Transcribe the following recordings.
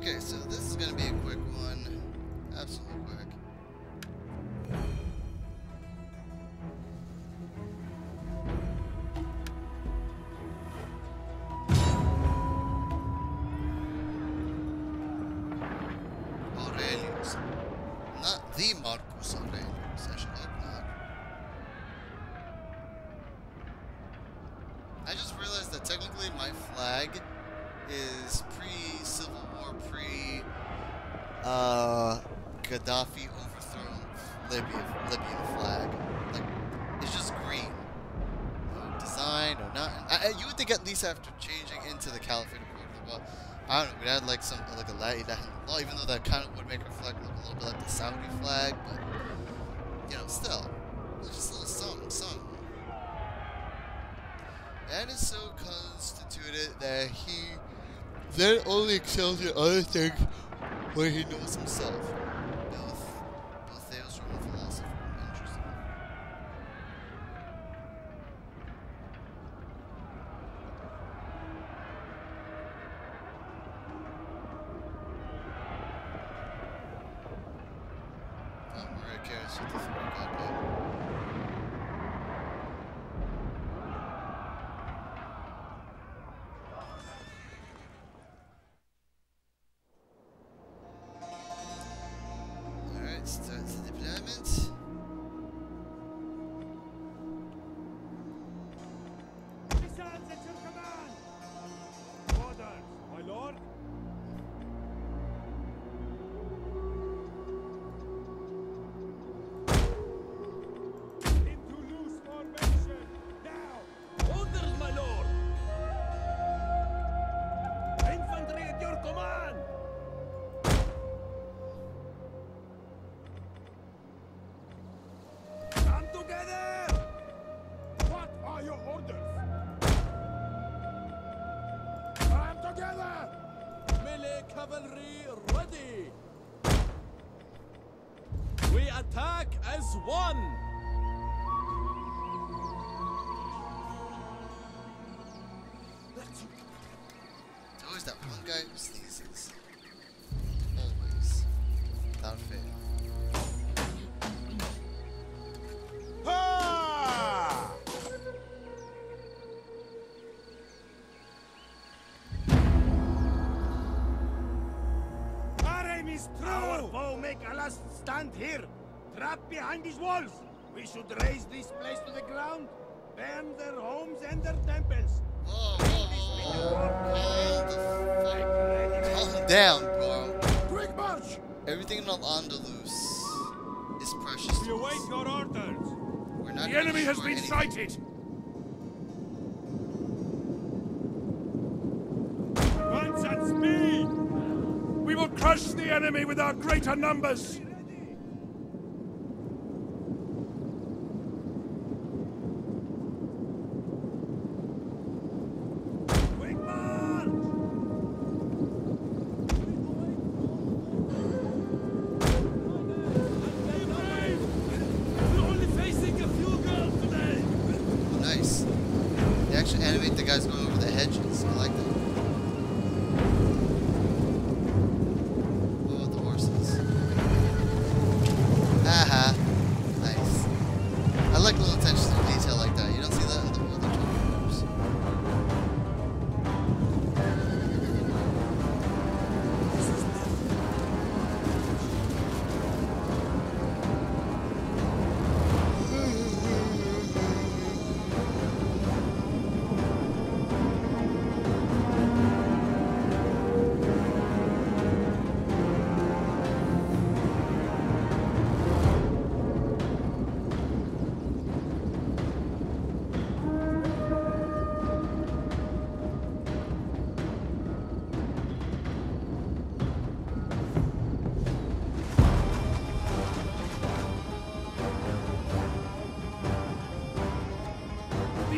Okay, so this is gonna be a quick one. Absolutely quick. Into the Caliphate of Cordoba, I don't know, we'd add like some, like a La ilaha even though that kind of would make our flag look a little bit like the Saudi flag, but, you know, still, it's just a little something, something. Man is so constituted that he then only excels at other things when he knows himself. Oh, Maria cares what the fuck goddamn. We attack as one! There's always that one guy who sneezes. Always. Without fail. Stand here, trapped behind these walls. We should raze this place to the ground, burn their homes and their temples. Whoa, whoa. Calm the fuck. Calm down, bro. Quick march! Everything in Al-Andalus is precious We await your orders. We're not The enemy has been anything. sighted. Once at speed! We will crush the enemy with our greater numbers!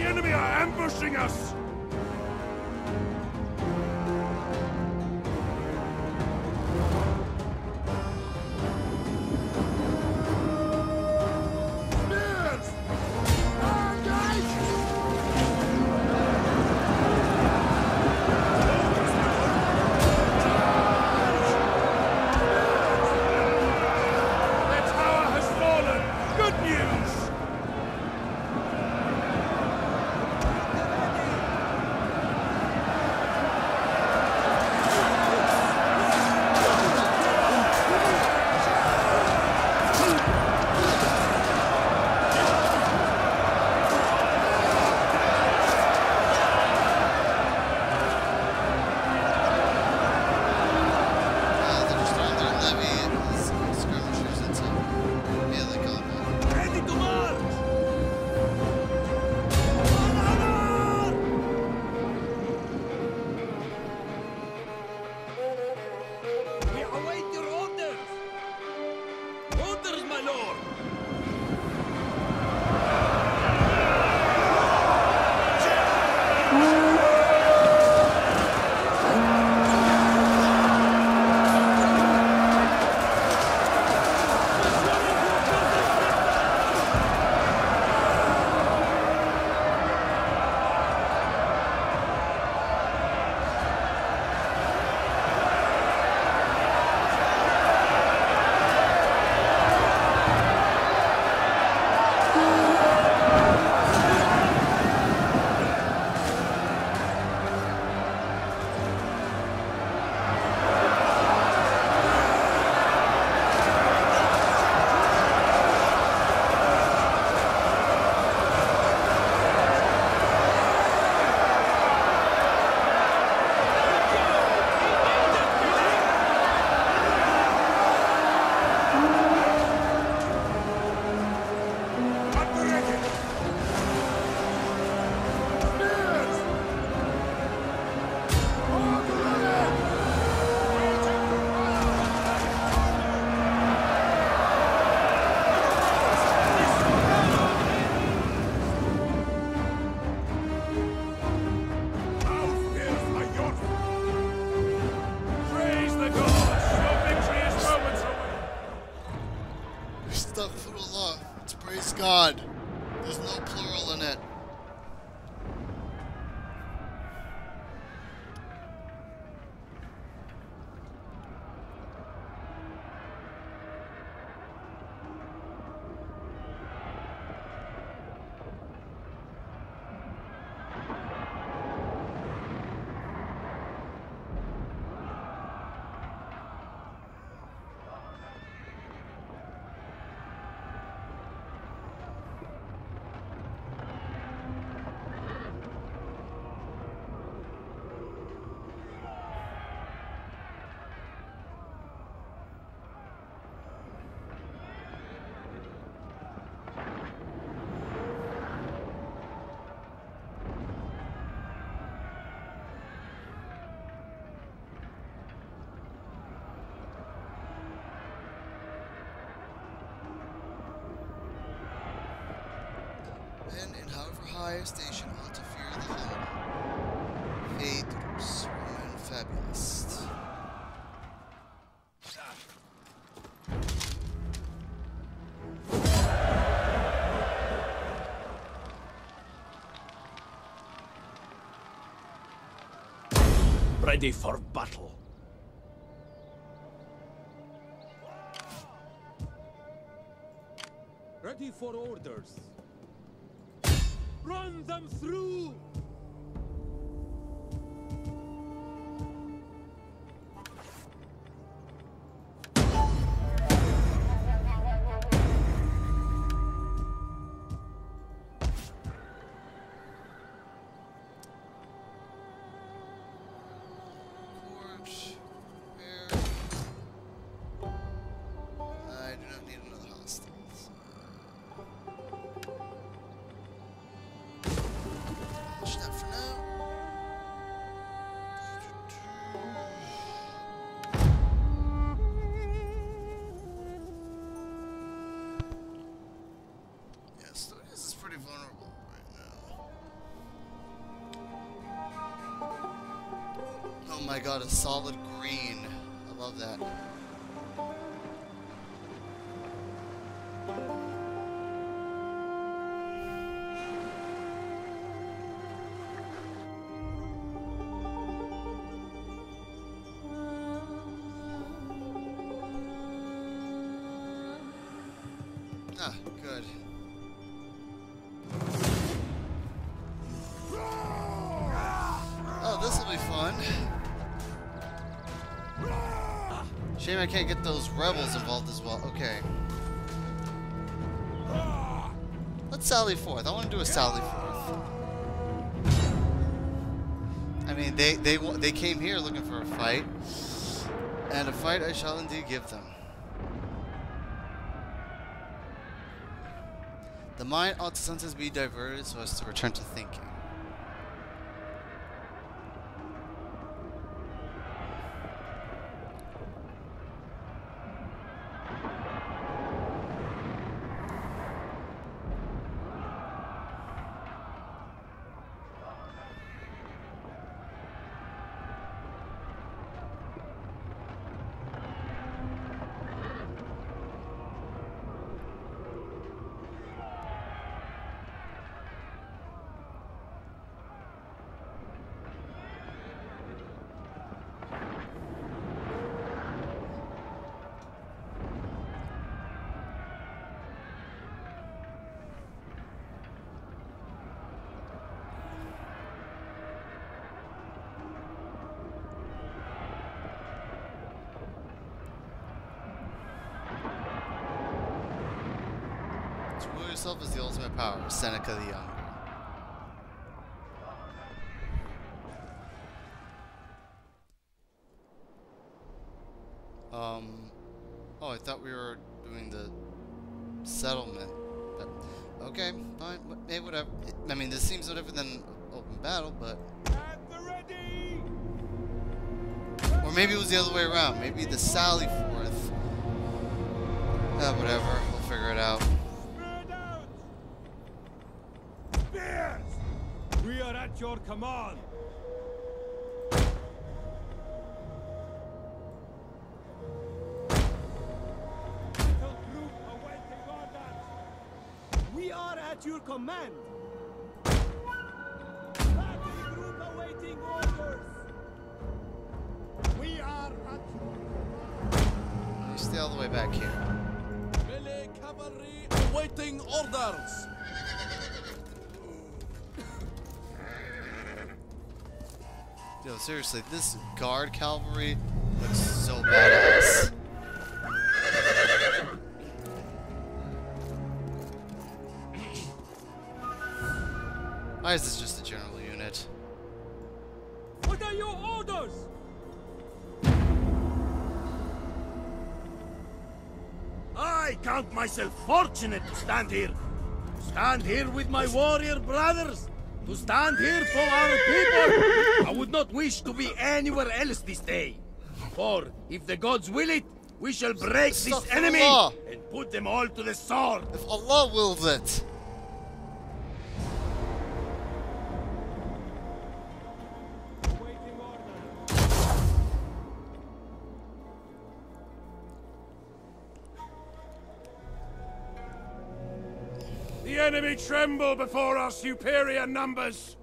The enemy are ambushing us! Men in however high a station ought to fear the humble. Phaedrus, Roman fabulist. Ready for battle. Ready for orders. Run them through! Oh my god, a solid green. I love that. Can't get those rebels involved as well. Okay. Let's sally forth. I want to do a sally forth. I mean, they they they came here looking for a fight, and a fight I shall indeed give them. The mind ought to sometimes be diverted so as to return to thinking. To is the ultimate power. Seneca the Younger. Um. Oh, I thought we were doing the settlement. But okay, fine. Hey, whatever. I mean, this seems no different than open battle, but At the ready! or maybe it was the other way around. Maybe the Sally Forth. Uh, whatever. We'll figure it out. Spread out! Spears! We are at your command! Little group awaiting orders! At your command. Battery group awaiting orders. We are at You stay all the way back here. Melee cavalry awaiting orders. Yo, seriously, this guard cavalry looks so badass. Why is this just a general unit? What are your orders? I count myself fortunate to stand here. Stand here with my warrior brothers. To stand here for our people. I would not wish to be anywhere else this day. For if the gods will it, we shall break this enemy and put them all to the sword. If Allah wills it. Enemy tremble before our superior numbers.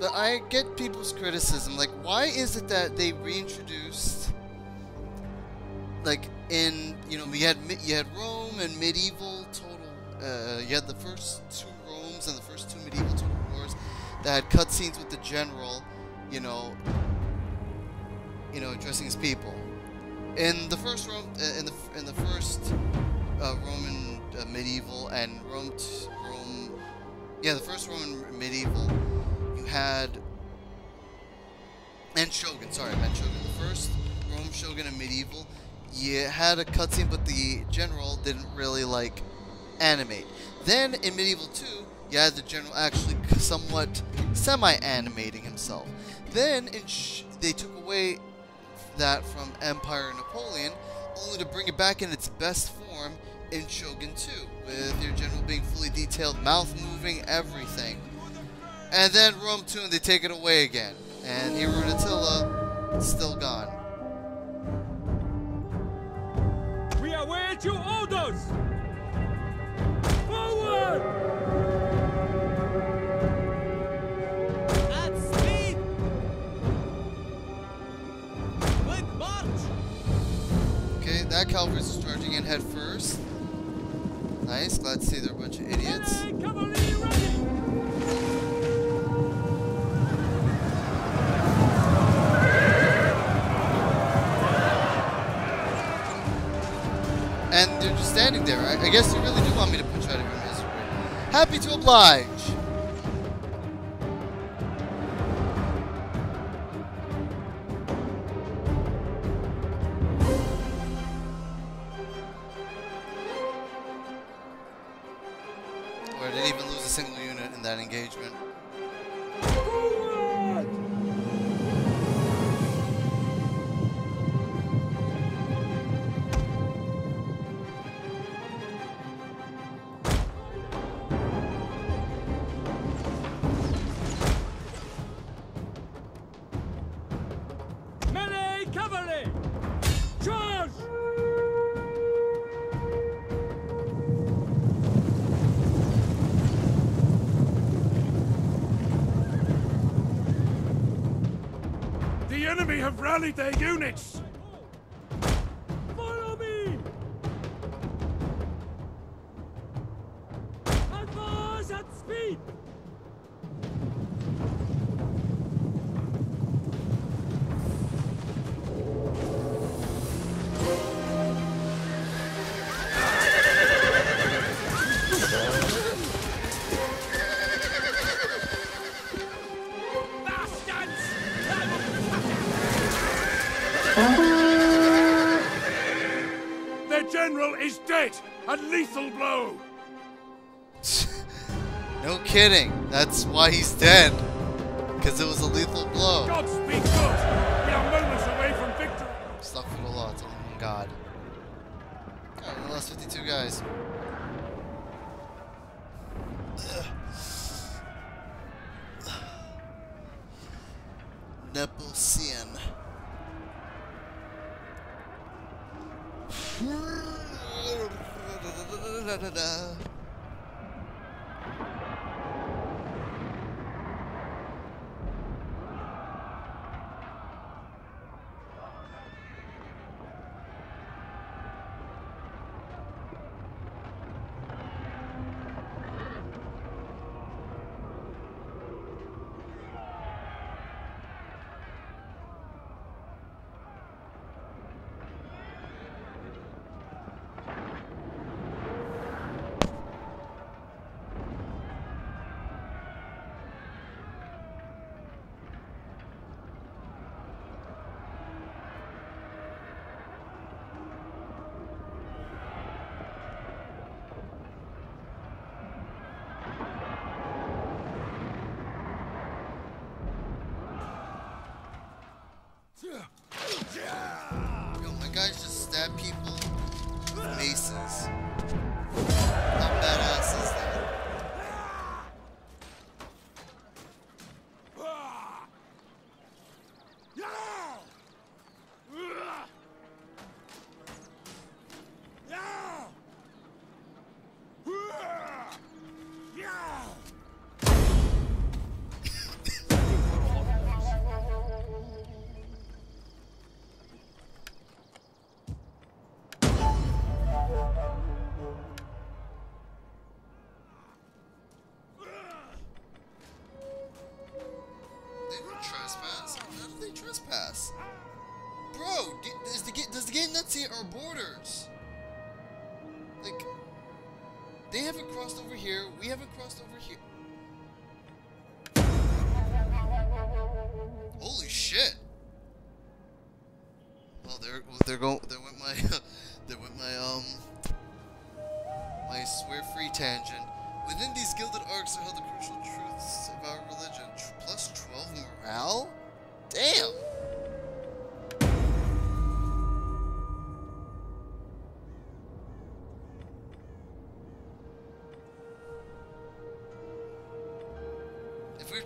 But I get people's criticism. Like, why is it that they reintroduced, like, in you know, we had you had Rome and medieval total. Uh, you had the first two Romes and the first two medieval total wars that had cutscenes with the general, you know, you know, addressing his people. In the first Rome, uh, in the in the first uh, Roman uh, medieval and Rome, Rome, yeah, the first Roman medieval you had and Shogun. Sorry, I meant Shogun. The first Rome Shogun and medieval, you had a cutscene, but the general didn't really like animate. Then in medieval two, you had the general actually somewhat semi-animating himself. Then they took away that from Empire Napoleon, only to bring it back in its best form in Shogun 2, with your general being fully detailed, mouth moving, everything. And then Rome 2, and they take it away again. And Hero Attila, still gone. We await your orders. That cavalry's charging in head first. Nice, glad to see they're a bunch of idiots. Melee cavalry ready! And they're just standing there. I, I guess you really do want me to put you out of your misery. Happy to oblige. Enemy have rallied their units. kidding. That's why he's dead. Because it was a lethal blow. God good. We are moments away from victory. Stuck for the lot. God. Last 52 guys. Nepalcian. da da da da da da see our borders? Like, they haven't crossed over here. We haven't crossed over here.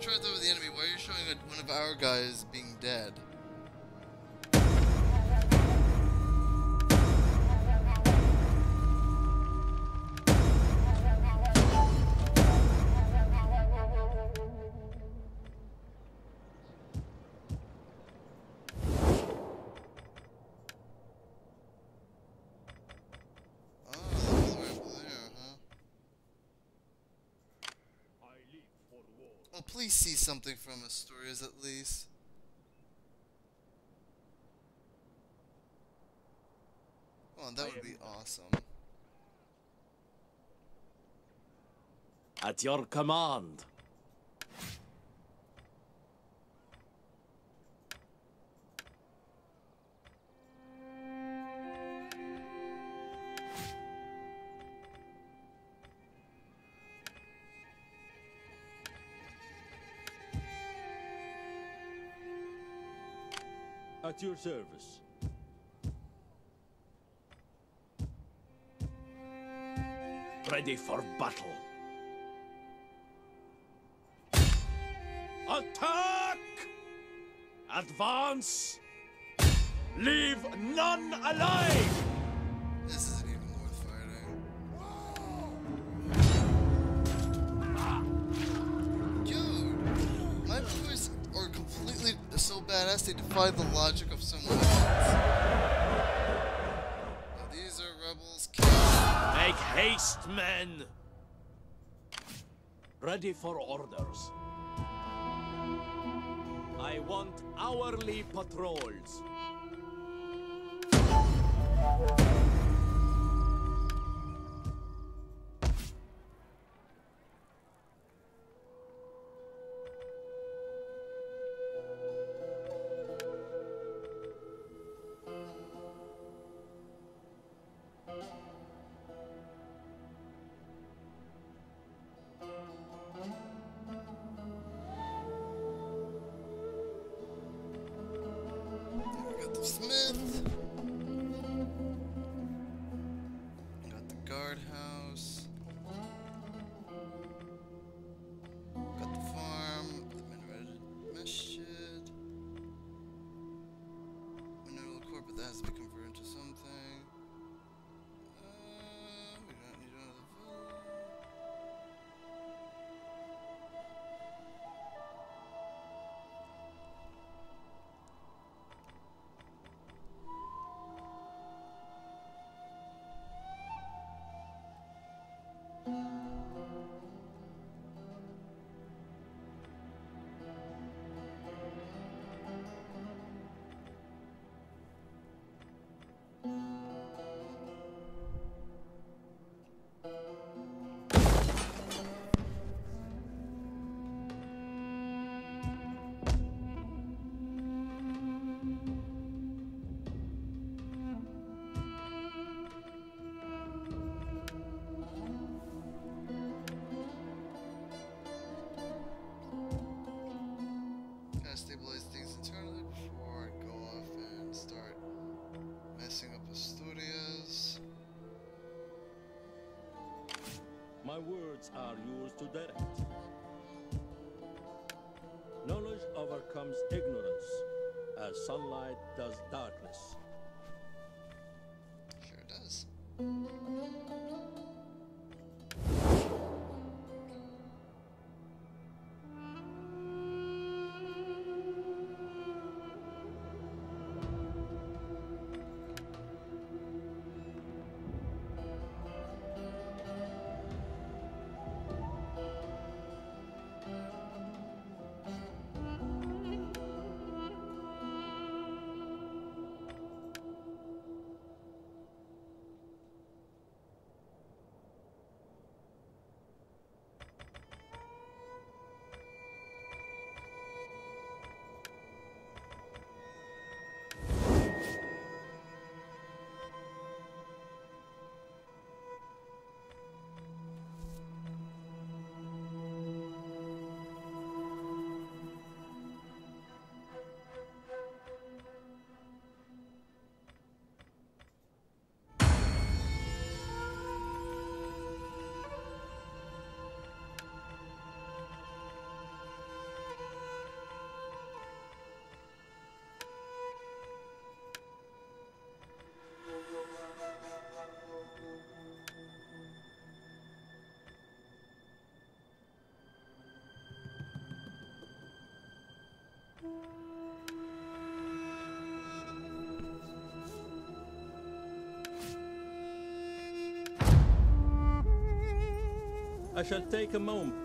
Tried over the enemy, why are you showing one of our guys being dead? Something from Asturias at least. Oh, that would be oh, awesome. At your command. At your service. Ready for battle. Attack! Advance! Leave none alive! They defy the logic of someone else. Now, these are rebels. Make haste, men! Ready for orders. I want hourly patrols. Smith. My words are yours to direct. Knowledge overcomes ignorance, as sunlight does darkness. I shall take a moment.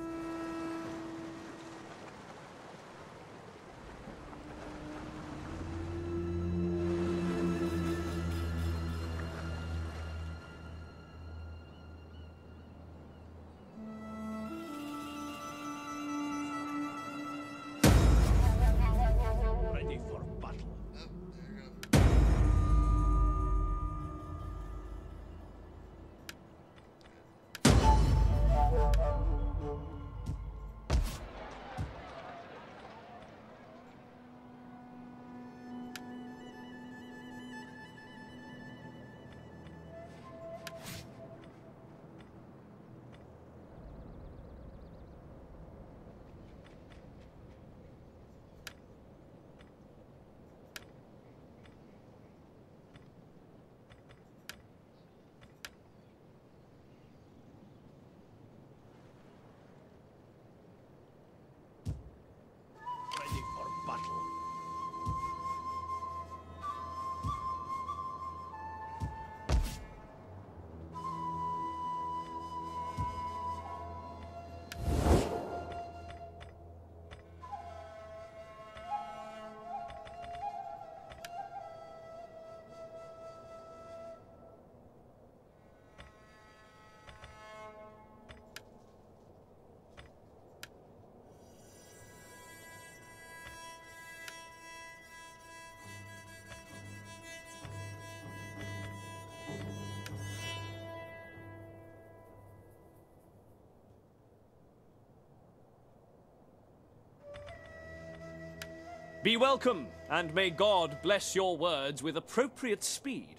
Be welcome, and may God bless your words with appropriate speed,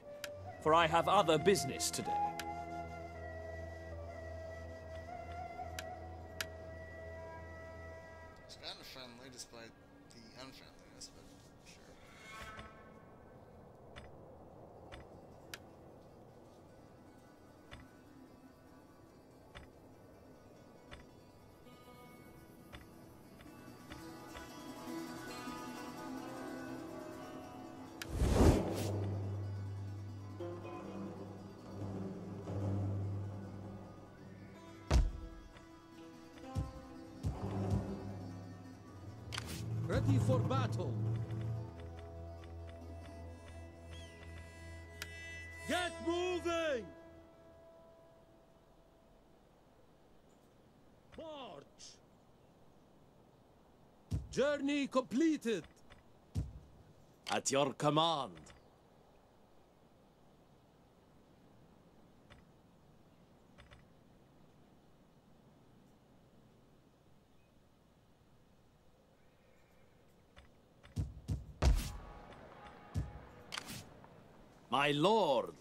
for I have other business today. Ready for battle. Get moving! March! Journey completed. At your command. My lord,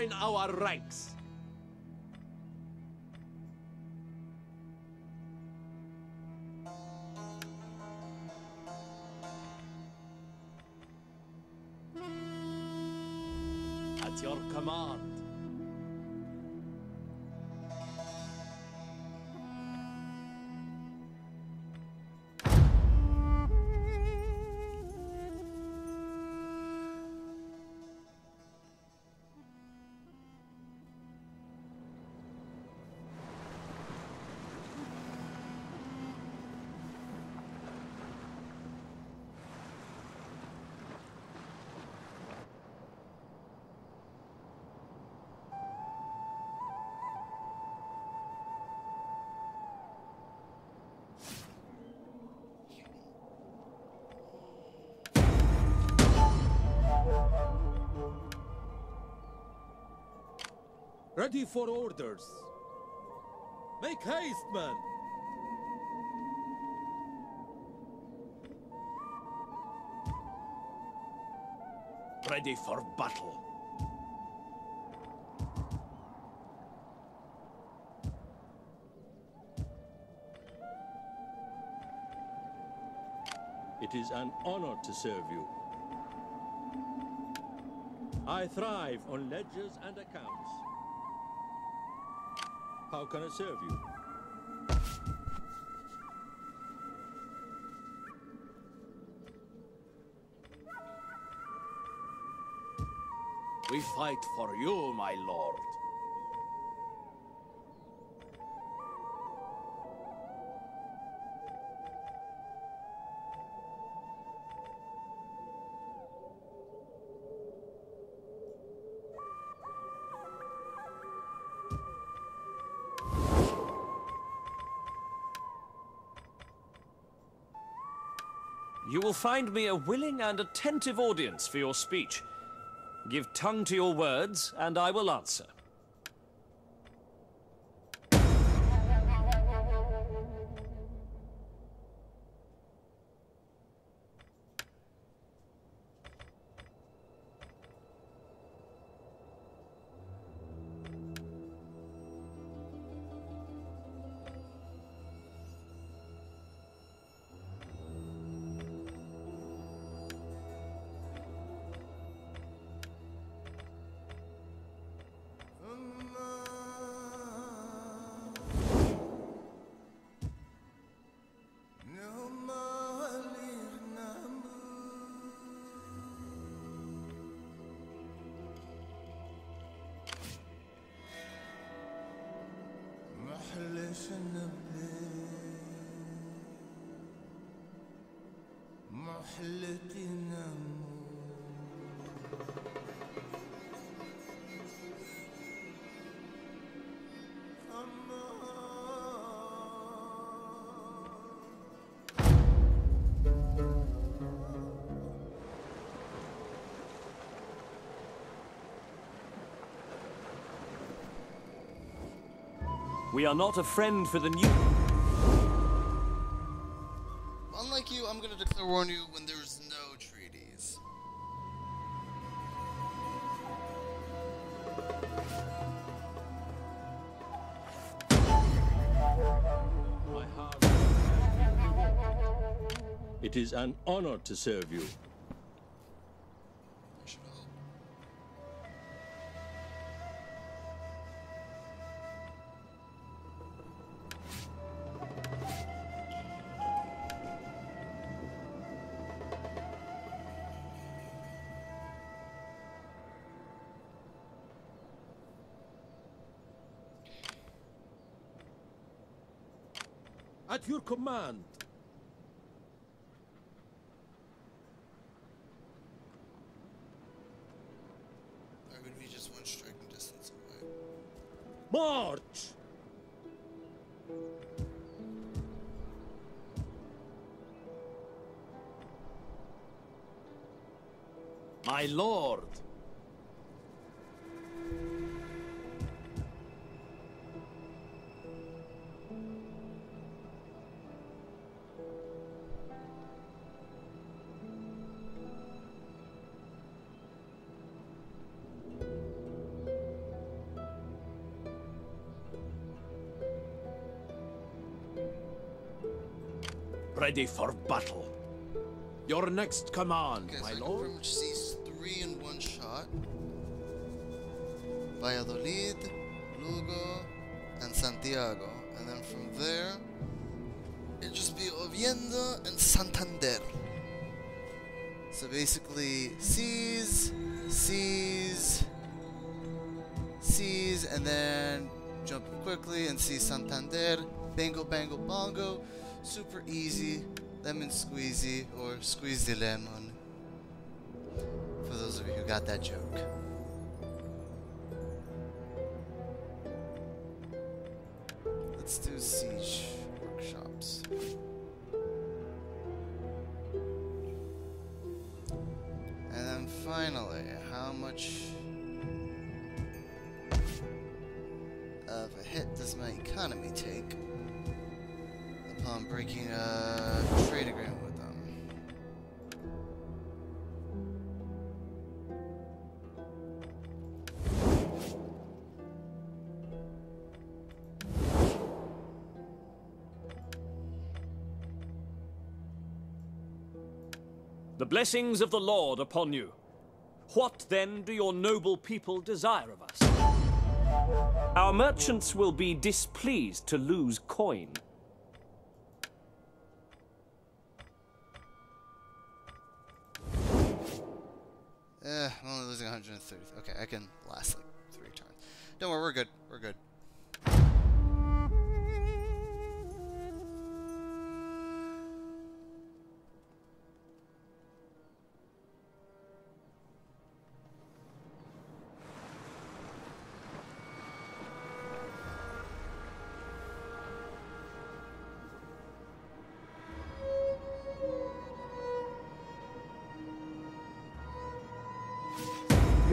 Join our ranks. Ready for orders. Make haste, man. Ready for battle. It is an honor to serve you. I thrive on ledgers and accounts. How can I serve you? We fight for you, my lord. You will find me a willing and attentive audience for your speech. Give tongue to your words, and I will answer. We are not a friend for the new. I'm gonna declare war on you when there's no treaties. It is an honor to serve you. At your command. I would be just one striking distance away. March! Ready for battle. Your next command, Okay, so my I can lord? pretty much seize three in one shot. Valladolid, Lugo, and Santiago. And then from there, it'd just be Oviedo and Santander. So basically, seize, seize, seize, and then jump quickly and see Santander. Bango, bango, bongo. Super easy. Lemon squeezy or squeeze the lemon. For those of you who got that joke. Let's do siege workshops. And then finally, how much of a hit does my economy take upon breaking a trade agreement with them? The blessings of the Lord upon you. What then do your noble people desire of us? Our merchants will be displeased to lose coin. Eh, I'm only losing 130. Okay, I can last like three turns. Don't worry, we're good. We're good.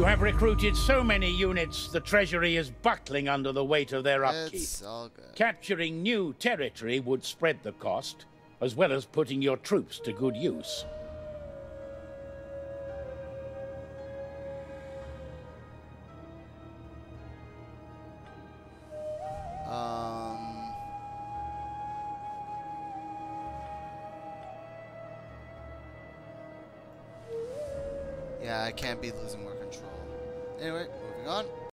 Have recruited so many units, the treasury is buckling under the weight of their upkeep. It's all good. Capturing new territory would spread the cost, as well as putting your troops to good use. Um. Yeah, I can't be losing